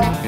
don't